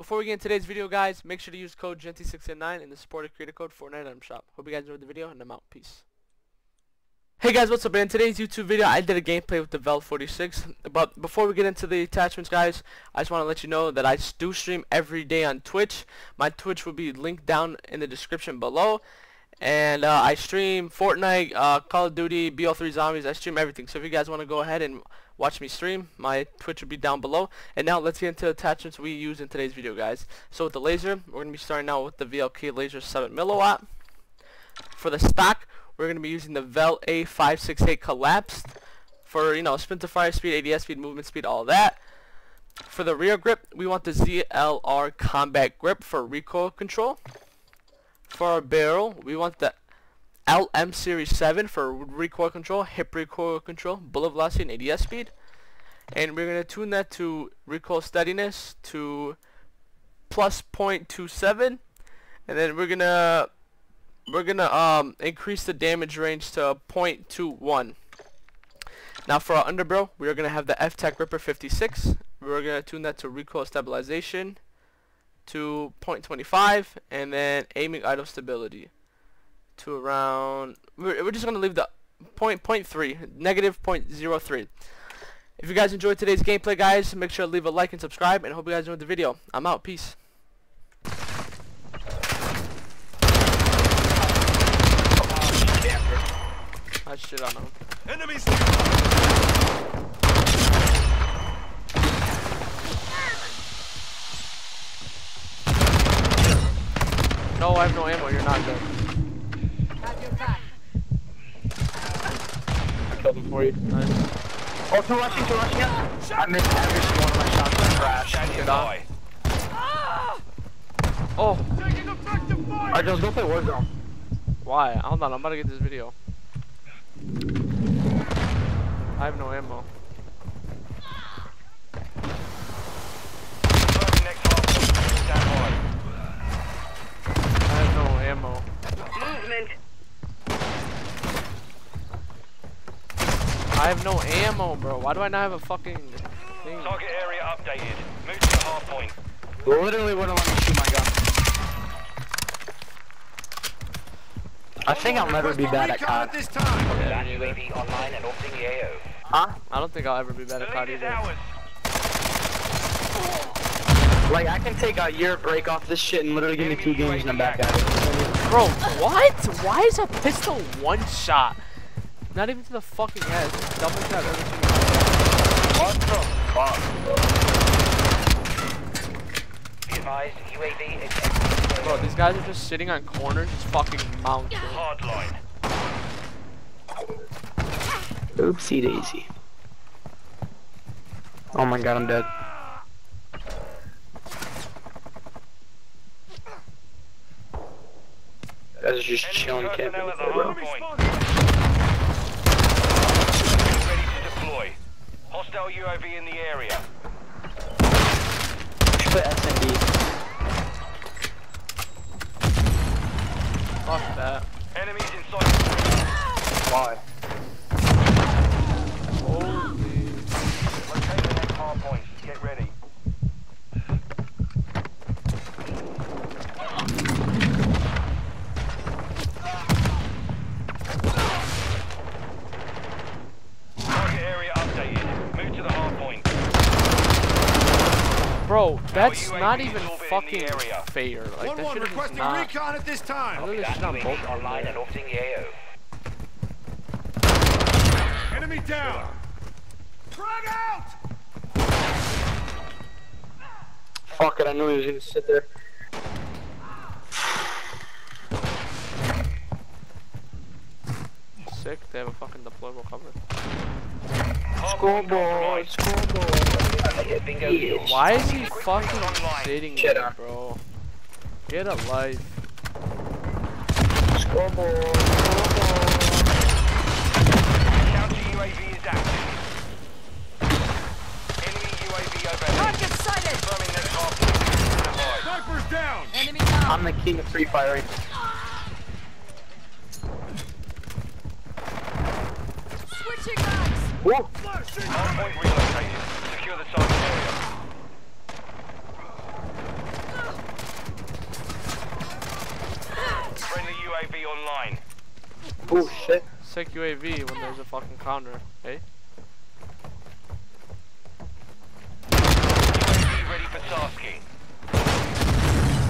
before we get into today's video, guys, make sure to use code GENTY609 in the supported creator code Fortnite item shop. Hope you guys enjoyed the video, and I'm out. Peace. Hey guys, what's up? In today's YouTube video, I did a gameplay with the Vel 46. But before we get into the attachments, guys, I just want to let you know that I do stream every day on Twitch. My Twitch will be linked down in the description below. And uh, I stream Fortnite, uh, Call of Duty, BO3 Zombies. I stream everything. So if you guys want to go ahead and watch me stream, my Twitch will be down below. And now let's get into the attachments we use in today's video, guys. So with the laser, we're going to be starting out with the VLK Laser 7 milliwatt. For the stock, we're going to be using the Vel A568 collapsed for, you know, sprint to fire speed, ADS speed, movement speed, all that. For the rear grip, we want the ZLR combat grip for recoil control. For our barrel, we want the LM Series 7 for recoil control, hip recoil control, bullet velocity, and ADS speed. And we're going to tune that to recoil steadiness to plus 0.27. And then we're going to we're gonna um increase the damage range to 0.21 now for our underbarrel we are gonna have the FTAC Ripper 56 we're gonna tune that to recoil stabilization to 0.25 and then aiming idle stability to around we're, we're just gonna leave the point point three negative point zero three if you guys enjoyed today's gameplay guys make sure to leave a like and subscribe and hope you guys enjoyed the video I'm out peace I shit on him. Enemies! No, I have no ammo. You're not good. Have your back. I killed him for you. Nice. Oh, two rushing, two rushing us. I missed every single one of my shots and crashed. Standing Get by. Oh, Taking effective fire! Alright, Jones, go play Warzone. why? Hold on. I'm about to get this video. I have no ammo. Have no ammo, bro. Why do I not have a fucking thing? Target area updated. Move to the hard point. Literally wouldn't let me shoot my gun. I think I'll never be bad at COD. this time. Yeah. UAV online and orbiting the AO. Huh? I don't think I'll ever be better at The COD either. Like, I can take a year break off this shit and literally give me two games and I'm back at it. Bro, what? Why is a pistol one shot? Not even to the fucking head. It's the dumbest shot I've. What the fuck? Be advised, UAV is. Bro, these guys are just sitting on corners, just fucking mounting. Hard line. Oopsie daisy. Oh my god, I'm dead. Guys are just Enemy chilling camping personnel up at the there, bro. hard point. Ready to deploy. Hostile UAV in the area. Put SMD. Fuck that. Enemies in sight. Why? Holy. Locate the next hard point. Get ready. Target area updated. Move to the hard point. Bro, that's UAV not even fucking area. fair. Like, One that one shit is requesting not. recon at this I time. literally That shit on both of them online and orbiting the AO. Enemy down. Frag out. Fuck it, I knew he was gonna sit there. Sick, they have a fucking deployable cover. Hard point Scoreboard, scoreboard. Hit bingo Yeah. kill. Why is he fucking fix online. sitting Shit there, bro? Get a life. Scoreboard, scoreboard. Counter UAV is active. Enemy UAV overhead. Target sighted. Confirming next hard point. Stand by. Snipers down. Enemy down. I'm the king of free firing. Whoa. Hardpoint relocated. Secure the target area. Friendly UAV online. Oh shit. Sick UAV when there's a fucking counter, eh? UAV ready for tasking.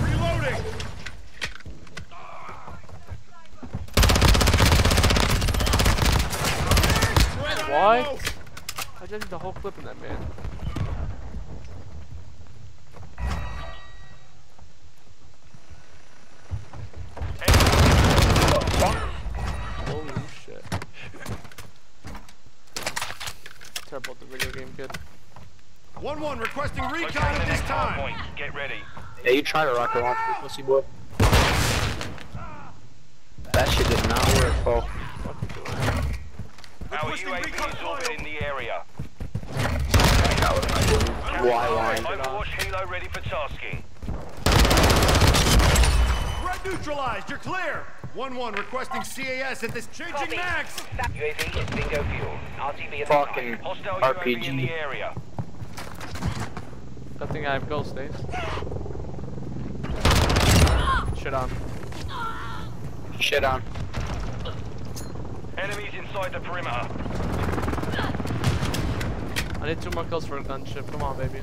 Reloading! What? I just did the whole clip in that man. Holy shit. Terrible at the video game kid. One one requesting recon at this time. point. Get ready. Yeah, you try to rocket launch me, pussy boy. That shit did not work, Paul. Our Requesting UAV is orbiting the area. That was my dude. Why line? Overwatch Helo ready for tasking. Threat neutralized. You're clear. One one requesting CAS at this changing Copy. max. UAV is bingo fuel. RTB at Fucking Hostile UAV in the RPG. area. Good thing I have ghost days. Shit on. Shit on. Enemies inside the perimeter. I need two more kills for a gunship. Come on, baby.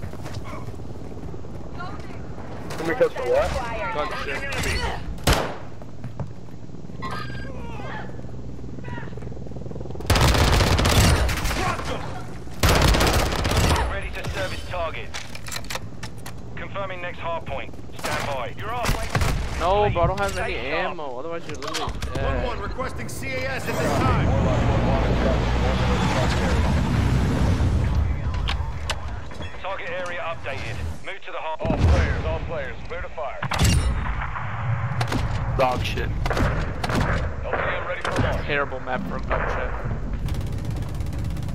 Come here, for what? Gunship. Ready to service target. Confirming next hard point. Stand by. You're off. No, bro, I don't have any ammo. Otherwise, you're literally One one requesting CAS at this time. Target area updated. Move to the hard. All players, all players, clear to fire. Dog shit. LTM ready for launch. Terrible map for a gunship.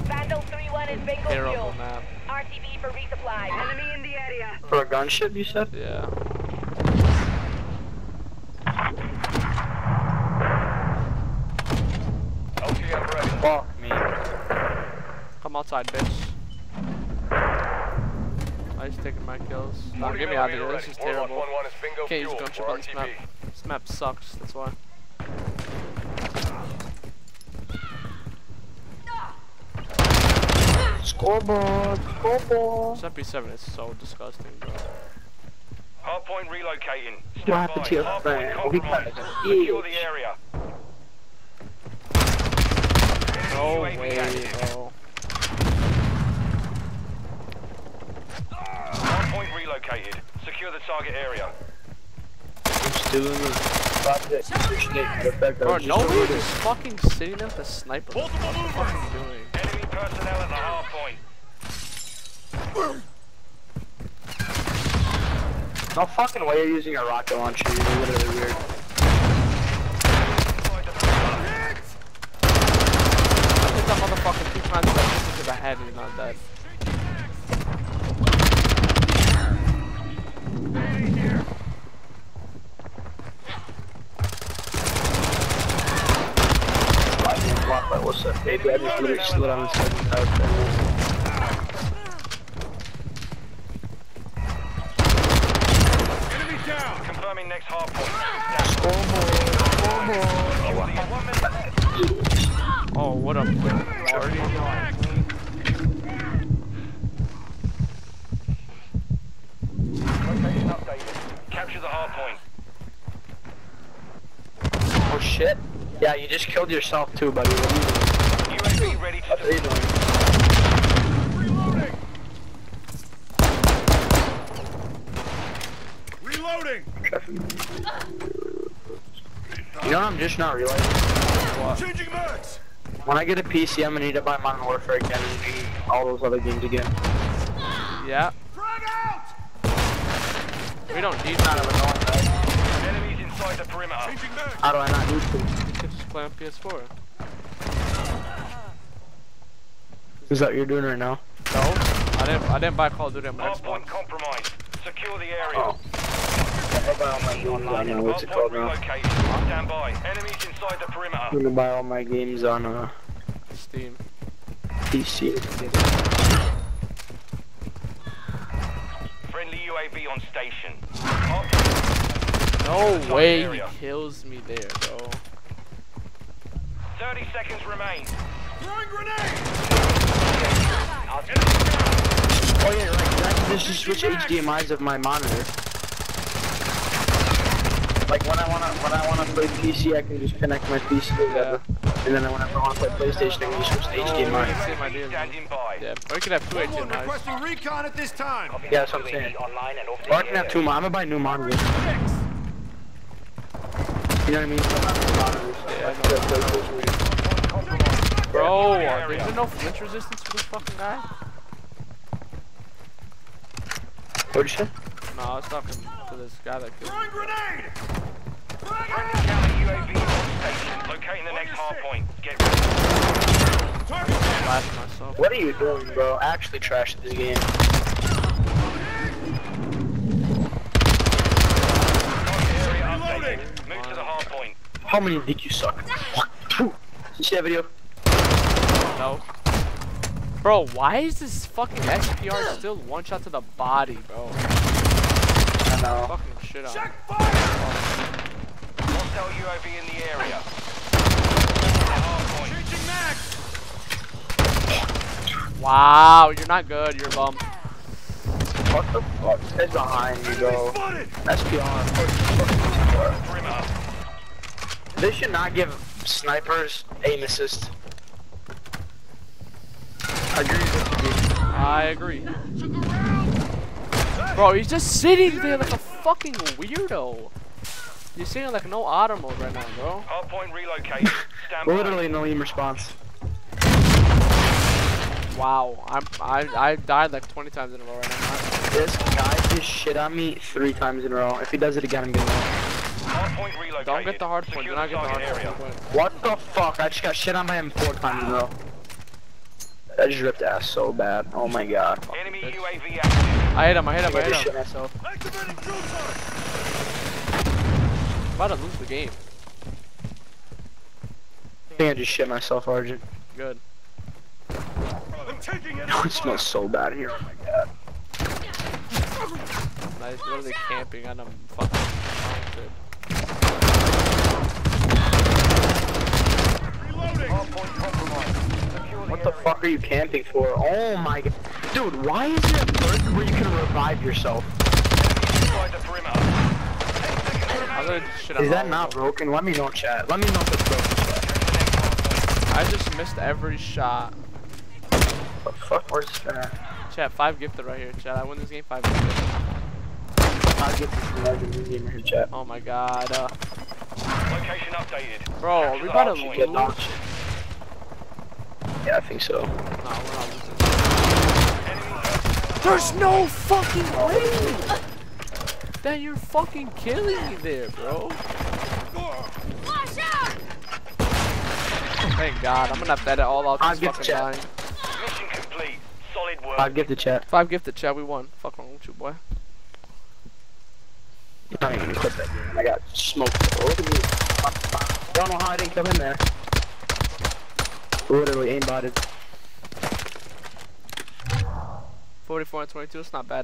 Vandal 3-1 is bingo Terrible fuel. map. RTB for resupply. Enemy in the area. For a gunship, you said? Yeah. LTM ready. Fuck me. Come outside, bitch. I just taking my kills. No, get me out of here. This is terrible. is bingo Can't use gunship on this map. This map sucks. That's why. Scoreboard. Scoreboard. This MP7 is so disgusting, bro. Hard point relocating. Stand What happened by. to your Hard friend? We compromised. got Secure huge. the area. No way, bro. Hard point relocated. Secure the target area. Just doing this. Stop it. Snake, the Bro, I just nobody's just fucking sitting there with a sniper. What Multiple the fuck are movers. you doing? Enemy personnel at the hard point. No fucking way you're using a rocket launcher. You're literally weird. Inside the perimeter. I hit that motherfucker two times with that distance to the head and he's not dead. Didn't block my what's up, baby? I just literally slid on the second time. Enemy down. Confirming next hard point. Stand Oh, what up, Marty? Location updated. Capture the hard point. Oh shit. Yeah, you just killed yourself too, buddy. UAV ready to What are you doing? Reloading. You know what I'm just not realizing? Changing max. When I get a PC, I'm gonna need to buy Modern Warfare again and all those other games again. Yeah, Frag out. we don't need Not that. even knowing that. Enemies inside the perimeter. Changing max. How do I not need to? You could just play on PS4. Is that what you're doing right now? No, I didn't. I didn't buy Call of Duty on my Hard point Xbox. compromised. Secure the area. Oh. I'll buy all my games on, uh, what's Hard it called point now? relocated. Stand by. Enemies inside the I'm gonna buy all my games on uh, Steam. PC. Friendly UAV on station. Hard point- No Target way he kills me there, bro. 30 seconds remain. Throwing grenade! Oh yeah, like I can just switch HDMI's of my monitor. Like when I wanna when I wanna play PC, I can just connect my PC or whatever. And then whenever I wanna play PlayStation, I can just switch to HDMI. Same Standing by. Yeah, or you could have two One one HDMIs. requesting recon at this time. Yeah, that's what I'm saying. Online and Or I can have two. mo- I'm gonna buy new monitors. You know what I mean? So I'm having monitors. Yeah, I Like. Bro, there's no flinch resistance for this fucking guy? What'd you say? No, I was talking to this guy that killed me. Grenade! UAV station. Locating the next hard point. Get ready. Myself. What are you doing, bro? Actually trash this game. Area Reloading. updated. Move to the hard point. How many dick you suck? Phew. You see that video? No. Bro, why is this fucking SPR still one shot to the body, bro? I know. Fucking shit on. Check fire! Hostile UAV in the area. Changing max! Wow, you're not good, you're a bum. What the fuck? It's behind you, bro. Spotted! SPR. Perimeter. They should not give snipers aim assist. I agree with you. I agree. Bro, he's just sitting there like a fucking weirdo. You're sitting like no auto mode right now, bro. Hard point relocated. Stand by. Literally no aim response. Wow, I'm I I died like 20 times in a row right now. This guy just shit on me three times in a row. If he does it again, I'm getting off. Hard point relocated. Don't get the hard point. Secure Do not get the hard target point. What the fuck? I just got shit on my M4 times in a. I just ripped ass so bad. Oh my god. Enemy UAV active. I hit him. I hit him. I just hit shit him. myself. Activating drill target! about to lose the game. I think I just shit myself, Argent. Good. I'm taking it! it smells so bad here. Oh my god. Nice. Literally camping on I'm fucking What the fuck are you camping for? Oh my god. Dude, why is there a perk where you can revive yourself? Inside the perimeter. I literally just shit on Is that not broken? Let me know chat. Let me know if it's broken. chat. I just missed every shot. What the fuck? Where's that? Chat, five gifted right here. Chat, I win this game, five gifted. I'll get this legend gamer in chat. Oh my god. Uh, Location updated. bro, are we about to Capture lose? Get shit. Yeah, I think so. we're not losing. There's no fucking way that you're fucking killing me there, bro. Watch out! Thank God, I'm gonna have to edit all out I'll this get fucking chat. line. mission complete. Solid work. I'll get the chat. Five gifted, chat, we won. Fuck wrong with you, boy. Not even that. I got smoked. Look at me. Don't know how I didn't come in there. Literally aimbotted. 44 and 22, it's not bad.